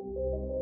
you